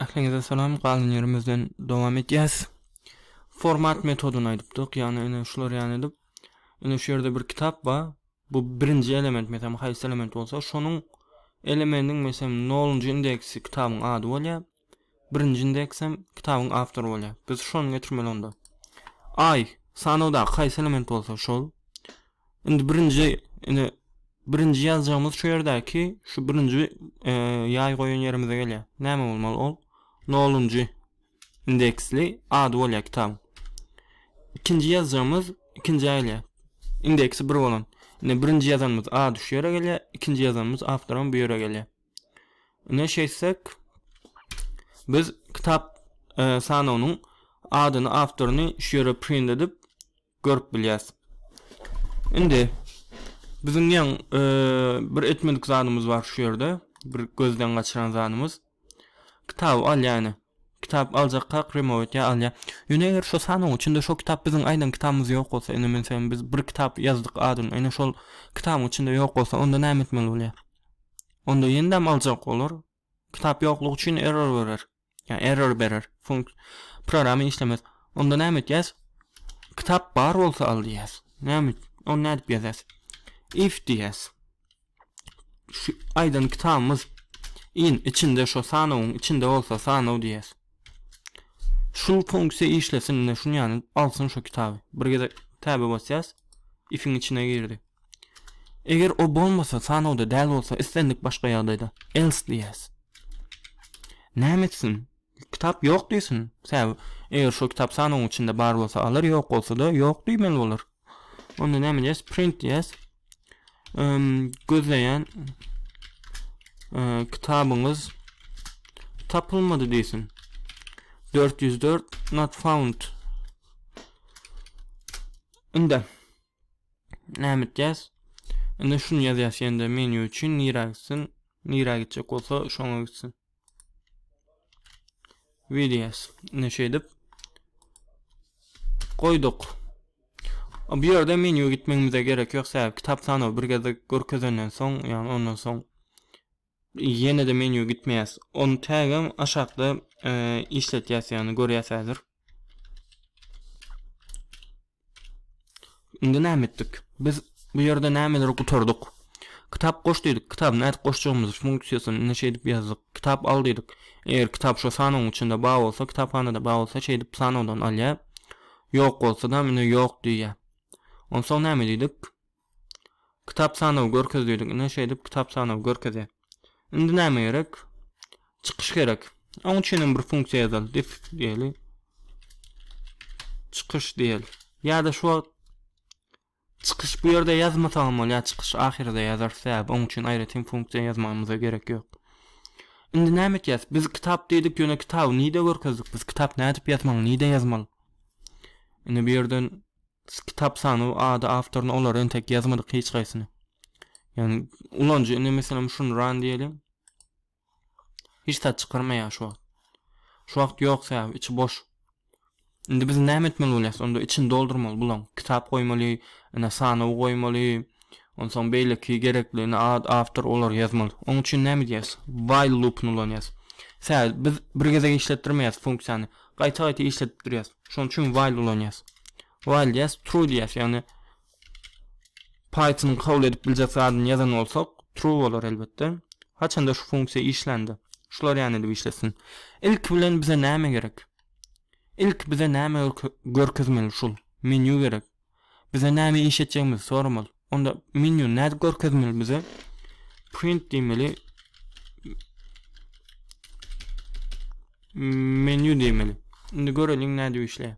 Ähliňize salam, galan ýerimizden dowam etýäs. Format metodyny aýdypdyk, ýagny ine şular ýaly edip, ine şu ýerde bir kitap bar. Bu birinji element, meselem, haýsy element bolsa, şonuň elemendiň meselem nolunjy indeksi kitabyň ady bolýar. Birinji indeksem kitabyň awtory bolýar. Biz şony getirmeli onda. Aý, sanawdaky haýsy element bolsa şol. Indi birinji indi birinji ýazjagymyz şu ýerdäki şu birinji e, ýaý goýan ýerimize gelýär. Näme bolmaly ol? Nolunjy indeksli ady bolýar kitabyň. Ikinji ýazjagymyz ikinji gelýär. Indeksi bir bolan. Indi birinji ýazanymyz ady şu ýere gelýär, ikinji ýazanymyz awtoram bu ýere gelýär. Ine şeýtsek, biz kitap e, sanawynyň adyny, awtoryny şu ýere print edip görüp bilýäs. Indi biziň ýaň e, bir etmedik zadymyz bar şu ýerde, bir gözden gaçyran zadymyz. Kitaby al ýany. Kitap aljakkak remowed ýa alýa. Ýöne eger şo sanyň içinde şo kitap biziň aýdan kitabymyz ýok bolsa indi menseň biz bir kitap ýazdyk adyny indi şol kitabyň içinde ýok bolsa onda näme etmeli bolýa. Onda ýendem aljak bolar. Kitap ýoklugy üçin error berer. Ýa error berer. Funks programy işlemez. Onda näme etýäs? Kitap bar bolsa al diýýäs. Näme? Ony nädip ýazýas? If diýýäs. şu aýdan kitabymyz in içinde şu sanawyň içinde bolsa sanaw diýýäs. Şu funksiýa işlesin indi şuny ýany alsyn şu kitaby. Bir gezek täbe basýas. Ifiň içine girdi. Eger o bolmasa sanawda däl bolsa islendik başga ýagdaýda else diýýäs. Näme etsin? Kitap ýok diýsin. Sebäbi eger şu kitap sanawyň içinde bar bolsa alar, ýok bolsa-da ýok diýmeli bolar. Onda näme diýäs? Print diýäs. Gözleýän kitabyňyz tapylmady diýsin. 404 not found. Indi näme diýäs? Indi şunu ýazýas ýende menu üçin nirä gitsin? Nirä gitjek bolsa şoňa gitsin. Williams. Ine şeýdip goýduk. Bu ýerde menýu gitmegimize gerek ýok. Sebäbi kitap sanawy bir gezde görkezenden soň, ýagny ondan soň ýene-de menýu gitmeýäs. Ony tägem aşakda e, işletýäs, ýagny görýäs häzir. Indi näme etdik? Biz bu ýerde nämeleri gutardyk? Kitap goş diýdik. Kitaby nädip goşjagymyzy funksiýasyny indi şeýdip ýazdyk. Kitap al diýdik. Eger kitap şu sanawyň içinde bar bolsa, kitaphanada bar bolsa şeýdip sanawdan alýar. Ýok bolsa da indi ýok diýýär. Onsoň näme diýdik? Kitap sanawy görkez diýdik. Ine şeýdip kitap sanawy görkezýär. Indi näme gerek? Çykyş gerek. Oň üçin hem bir funksiýa ýazaly. Disk diýeli. Çykyş diýeli. Ýa-da şu wagt çykyş bu ýerde ýazmasak hem bolýar. Çykyş ahyrda ýazarys. Sebäbi oň üçin aýratyn funksiýa ýazmagymyza gerek ýok. Indi näme etýäs? Biz kitap diýdik, ýöne kitaby nide görkezdik? Biz kitap nädip ýazmaly? Nide ýazmaly? Indi bu ýerden Kitap sany we ady awtoryny olary entek ýazmadyk hiç haýsyny. Ýagny ulanyjy indi meselem şuny run diýeliň. Hiç zat çykarmaýar şu wagt. Şu wagt ýok sebäbi içi boş. Indi biz näme etmeli bolýas? Onda içini doldurmaly bulaň. Kitap goýmaly, ine sanawy goýmaly. Onsoň beýleki gerekli ine ad, awtor olary ýazmaly. Oň üçin näme edýäs? While loop-ny ulanýas. Sebäbi biz bir gezek işletdirmeýäs funksiýany. Gaýta gaýta işledip durýas. Şonuň üçin while ulanýas. While diýýäs, true diýýäs. Ýagny Python kabul edip biljek zadyny ýazan bolsak, true bolar elbetde. Haçanda şu funksiýa işlände. Şular ýaly edip işlesin. Ilki bilen bize näme gerek? Ilki bize näme görkezmeli şul? Menýu gerek. Bize näme iş etjegimizi soramaly. Onda menýuny nädip görkezmeli bize? Print diýmeli. Menýu diýmeli. Indi göreliň nädip işleýär.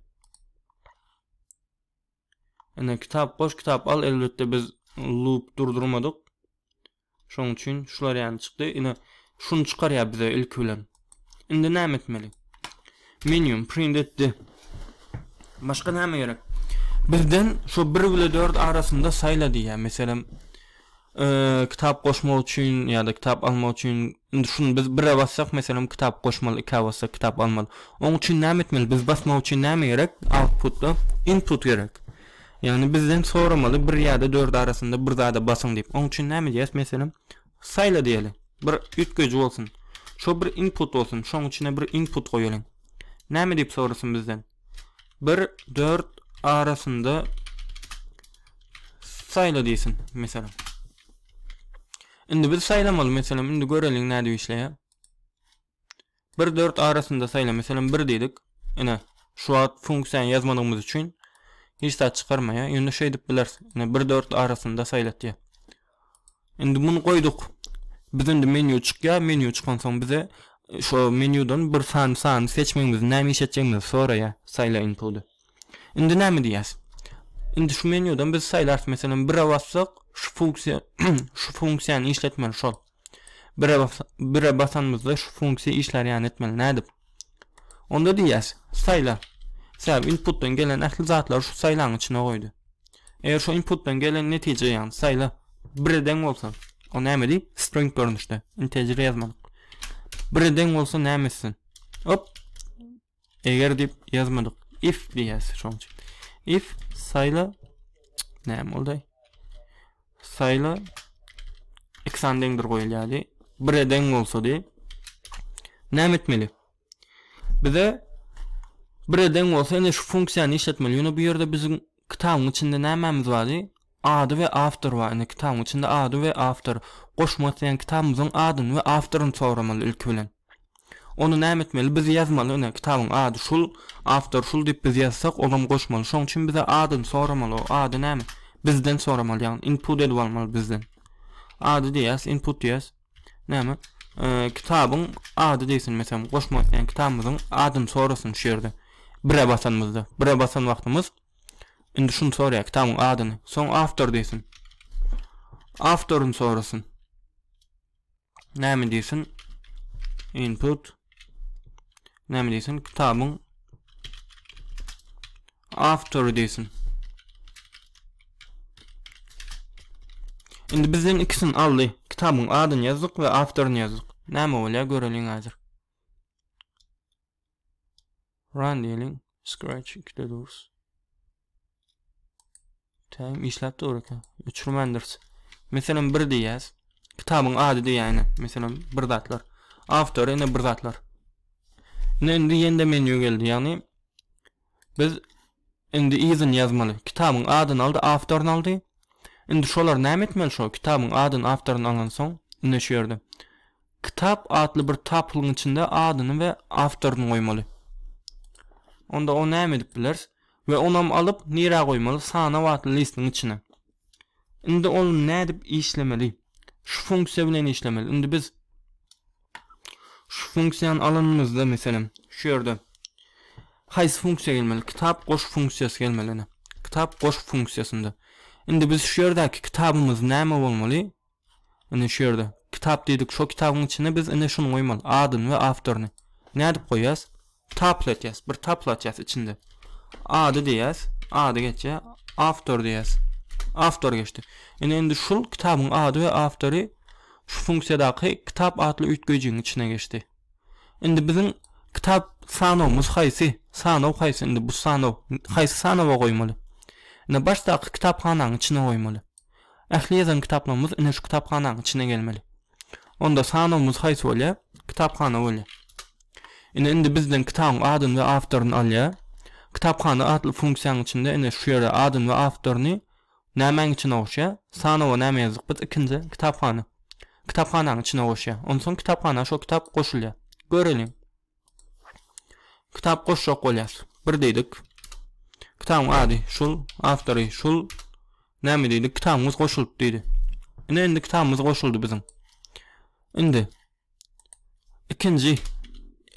Ene kitap goş kitap al elbetde biz loop durdurmadyk. Şoň üçin şular ýaly çykdy. Ine şuny çykarýar bize ilki bilen. Indi näme etmeli? Menu print etdi. Başga näme gerek? Bizden şu 1 bile 4 arasynda saýla diýýär. Meselem, e, kitap goşmak üçin ýa-da kitap almak üçin indi şuny biz 1-e bassak, meselem, kitap goşmaly, 2-e bassak kitap almaly. Oň üçin näme etmeli? Biz basmak üçin näme gerek? Outputda input gerek. Ýagny bizden soramaly bir ýada dört arasynda bir zada basyň diýip. Oň üçin näme diýýäs meselem saýla diýeli. Bir üýtgeji bolsun. Şo bir input bolsun. Şoň üçine bir input goýalyň. Näme diýip sorasyn bizden. Bir dört arasynda saýla diýsin meselem. Indi biz saýlamaly meselem indi göreliň nädip işleýär. Bir dört arasynda saýla meselem bir diýdik. Ine şu wagt funksiýany ýazmadygymyz üçin hiç zat çykarmaýar. Ýöne şeýdip bileris. Ine bir dört arasynda saýlat diýär. Indi muny goýduk. Biz indi menýu çykýar. Menýu çykan soň bize e, şu menýudan bir sany sany seçmegimiz näme iş etjegimizi soraýar. Saýla inputy. Indi näme diýýäs? Indi şu menýudan biz saýlarys. Meselem bir bassak şu funksiýa şu funksiýany işletmeli şol. Bire bire basanymyzda şu funksiýa işlär ýaly etmeli. Nädip? Onda diýýäs, saýla. Sebäbi inputdan gelen ähli zatlary şu saýlaň içine goýdy. Eger şu inputdan gelen netije ýagny saýla bire deň bolsa, o näme edi? String görnüşde, integer ýazmadyk. Bire deň bolsa näme etsin? Hop. Eger diýip ýazmadyk. If diýýäs şoň üçin. If saýla näme boldy? Saýla x-an deňdir goýulýardy. 1-e deň bolsady. Näme etmeli? Bize bire deň bolsa indi şu funksiýany işletmeli. Ýöne bu ýerde biziň Kitabyň içinde nämämiz bary? Ady we awtor bar. Indi kitabyň içinde ady we awtor. Goşmak isleýän kitabymyzyň adyny we awtoryny soramaly ilki bilen. Ony näme etmeli? Biz ýazmaly ine kitabyň ady şul, awtor şul diýip biz ýazsak olam goşmaly. Şoň üçin bize adyny soramaly. O ady näme? Bizden soramaly ýagny input edip almaly bizden. Ady diýýäs, input diýýäs. Näme? Ee, kitabyň ady diýsin meselem, goşmak isleýän kitabymyzyň adyny sorasyn şu ýerde. Bire basanymyzda, bire basan wagtymyz indi şuny soraýar kitabyň adyny. Soň awtor diýsin. Awtoryny sorasyn. Näme diýsin? Input. Näme diýsin? Kitabyň Awtory diýsin. Indi bizden ikisini aldy. Kitabyň adyny ýazdyk we awtoryny ýazdyk. Näme bolýar göreliň häzir. Run diýeliň. Scratch ikide durus. Tägim işläp dur eken. Öçürmändiris. Meselem bir diýýäs. Kitabyň ady diýýäne. Meselem bir zatlar. Awtor ene bir zatlar. Ne indi ýende menýu geldi. Ýagny biz indi ýygyny ýazmaly. Kitabyň adyny aldy, awtoryny aldy. Indi şolar näme etmeli şo? Kitabyň adyny, awtoryny alan soň, indi şu ýerde. Kitap atly bir tapylyň içinde adyny we awtoryny goýmaly. Onda o näme edip biler? We onam alyp nirä goýmaly sanap atly listiň içine. Indi ol nädip işlemeli. Şu funksiýa bilen işlemeli. Indi biz şu funksiýany alanymyzda meselem şu ýerde haýsy funksiýa gelmeli? Kitap goş funksiýasy gelmeli ine. Kitap goş funksiýasynda. Indi biz şu ýerdäki kitabymyz näme bolmaly? Ine şu ýerde Kitap diýdik. Şo kitabyň içine biz ine şuny goýmaly. Adyny we awtoryny. Nädip goýýas? Tapl etýäs. Bir tapl açýas içinde. Ady diýýäs. Ady geçýär. Awtor diýýäs. Awtor geçdi. Ine indi şul kitabyň ady we awtory şu funksiýadaky kitap atly üýtgeýjiň içine geçdi. Indi biziň kitap sanawymyz haýsy? Sanaw haýsy indi bu sanaw? Haýsy sanawa goýmaly? Ine başdaky kitaphanaň içine goýmaly. Ähli ýazan kitaplarymyz ine şu kitaphanaň içine gelmeli. Onda sanawymyz haýsy bolýar? Kitaphana bolýar. Ine indi bizden kitabyň adyny we awtoryny alýar. Kitaphana atly funksiýanyň içinde ine şu ýere adyny we awtoryny nämäň içine goşýar? Sanawa näme ýazdyk biz ikinji? Kitaphana. Kitaphanaň içine goşýar. Onsoň kitaphana şo kitap goşulýar. Göreliň. Kitap goşjak bolýas. Bir diýdik. Kitabyň ady şul, awtory şul. Näme diýdik? Kitabymyz goşulyp diýdi. Ine indi kitabymyz goşuldy biziň. Indi ikinji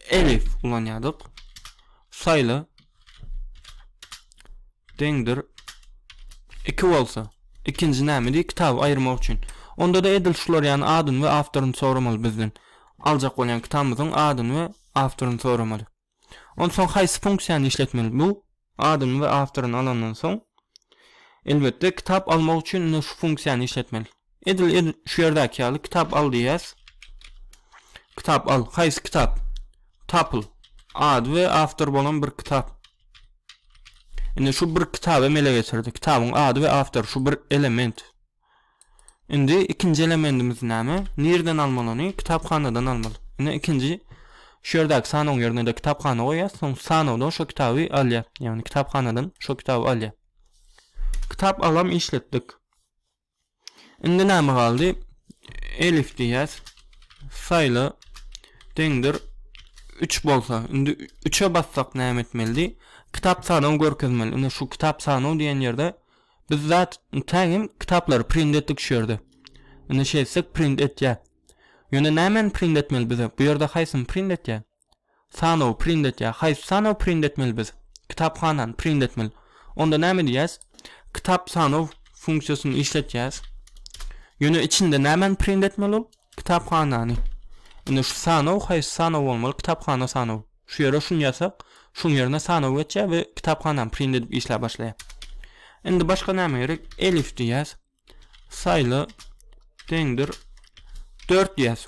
elif ulanýardyk. Saýla deňdir 2 bolsa ikinji näme diýip kitaby aýyrmak üçin. Onda da edil şular ýany adyny we awtoryny soramaly bizden. Aljak bolýan kitabymyzyň adyny we awtoryny soramaly. Onsoň haýsy funksiýany işletmeli? Bu adyny we awtoryny alandan soň, elbetde, kitap almak üçin ine şu funksiýany işletmeli. Edil edil şu ýerdäki ýaly kitap al diýýäs. Kitap al. Haýsy kitap? Tapyl. Ady we awtory bolan bir kitap. Indi şu bir kitaby emele getirdi. Kitabyň ady we awtory şu bir element. Indi ikinji elementimiz näme? Nirden almaly ony? Kitaphanadan almaly. Ine ikinji şu ýerdäki sanawyň ýerine-de kitaphana goýýas, soň sanawdan şo kitaby alýas. Ýagny kitaphanadan şo kitaby alýas. Kitap alam işletdik. Indi näme galdy? Elif diýýäs. Saýla deňdir 3 bolsa. Indi 3-e bassak näme etmelidi? Kitap sanawy görkezmeli. Ine şu kitap sanaw diýen ýerde Biz zat tä hem kitaplary print etdik şu ýerde. Indi şeýtsek print etýä. Ýöne nämäni print etmeli bize? Bu ýerde haýsyny print etýä? Sanawy print etýä. Haýsy sanawy print etmeli biz? Kitaphanany print etmeli. Onda näme diýýäs? Kitap sanaw funksiýasyny işletýäs. Ýöne içinde nämäni print etmeli ol? Kitaphanany. Indi şu sanaw haýsy sanaw bolmaly? Kitaphana sanawy. Şu ýere şuny ýazsak, şuň ýerine sanaw geçýär we kitaphanam print edip işläp başlaýar. Indi başga näme gerek? Elif diýýäs. Saýla deňdir dört diýýäs.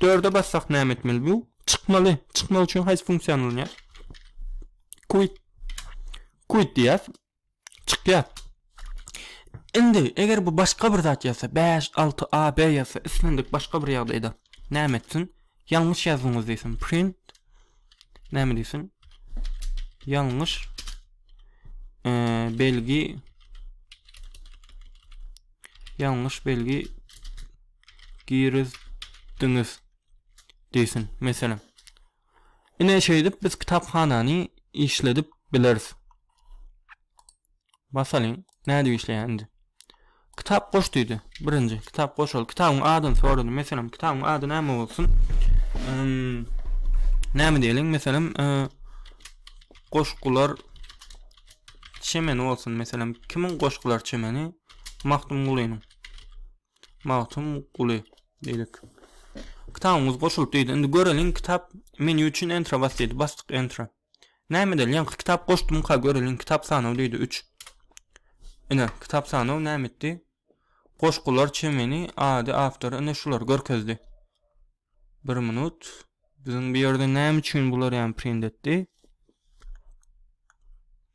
Dörde bassak näme etmeli bu? Çykmaly. Çykmak üçin haýsy funksiýany ulanýar? Quit. Quit diýýäs. Çykýar. Indi, eger bu başga bir zat ýazsa, bäş, alty, a, b ýazsa, islendik başga bir ýagdaýda näme etsin? Ýalňyş ýazdyňyz diýsin. Print näme diýsin? Ýalňyş belgi ýalňyş belgi girizdiňiz diýsin. Meselem, Ine şeýdip biz kitaphanany işledip bileris. Basalyň. Nädip işleýär indi? Kitap goş diýdi. Birinji kitap goşal. Kitabyň adyny sorady. Meselem, kitabyň ady näme bolsun? Näme diýeliň? Meselem, goşgular çemeni bolsun. Meselem, kimiň goşgular çemeni? Magtymgulynyň. Magtymguly diýdik. Kitabymyz goşulyp diýdi. Indi göreliň kitap menü üçin entra bas diýdi. Basdyk entra. Näme edeli? Ýaňky kitap goşdumka göreliň kitap sanaw diýdi 3. Ine kitap sanaw näme etdi? Goşgular çemeni, ady, awtory ine şular görkezdi. 1 minut. Biziň bu ýerde näme üçin bular ýaly print etdi?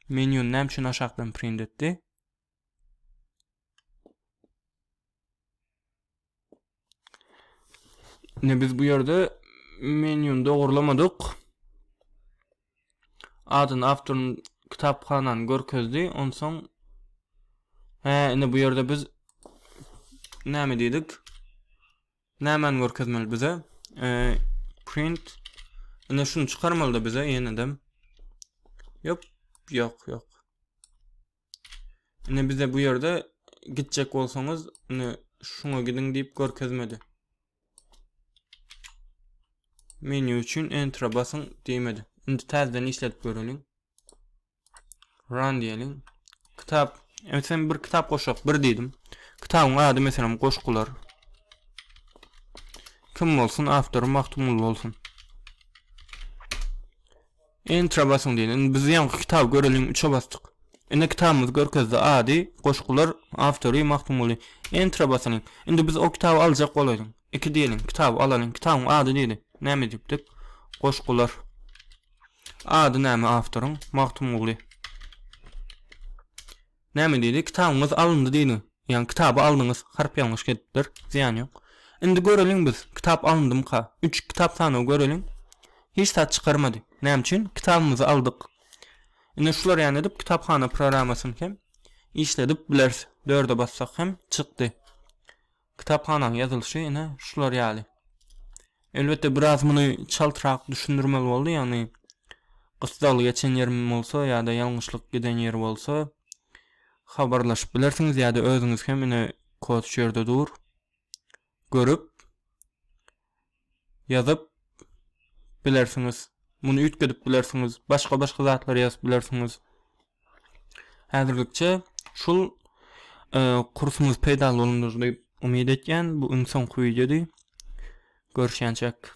Menü näme üçin aşakdan print etdi? Ne biz bu yerde menüni doğrulamadyk. Adın avtorun kitaphanan görkezdi. Onsoň he indi bu yerde biz näme dedik? Nämen görkezmeli bize? E, print indi şunu da bize ýene-de. Ýok, ýok, ýok. Indi bize bu ýerde gitjek bolsaňyz, indi şuňa gidiň diýip görkezmedi. Menü üçin enter basyň diýmedi. Indi täzeden işletip göreliň. Run diýeliň. Kitap, sen bir kitap goşak bir diýdim. Kitabyň ady meselem goşgular. Kim bolsun? Awtory Magtymguly bolsun. Intro basyň diýdi. Indi biz ýaňky kitaby göreliň üçe basdyk. Ine kitabymyzy görkezdi. Ady, goşgular, awtory Magtymguly. Intro basylyň. Indi biz o kitaby aljak bolaýdyň. Iki diýeliň, kitaby alalyň. Kitabyň ady diýdi. Näme edipdik? Goşgular. Ady näme awtoryň? Magtymguly. Näme diýdi, kitabyňyz alyndy diýdi. Ýagny kitaby aldyňyz, harp ýalňyş gelipdir, zyýany ýok. Indi göreliň biz, kitap alyndymmyka? Üç kitap sanaw göreliň. Hiç zat çykarmady. Näme üçin? Kitabymyzy aldyk. Ine şular ýaly edip kitaphana programmasyny hem işledip bileris. Dörde bassak hem çykdy. Kitaphanaň ýazylyşy ine şular ýaly. Elbetde biraz muny çaltrak düşündirmeli boldy ýagny gysdagly geçen ýerim bolsa ýa-da ýalňyşlyk giden ýeri bolsa habarlaşyp bilersiňiz ýa-da özüňiz hem ine kod şu ýerde dur görüp ýazyp bilersiňiz. Muny üýtgedip bilersiňiz. Başga-başga zatlary ýazyp bilersiňiz. Häzirlikçe şul e, kursumyz peýdaly bolandyr diýip umyt etýän. Bu iň soňky wideody. Görüşýänçäk.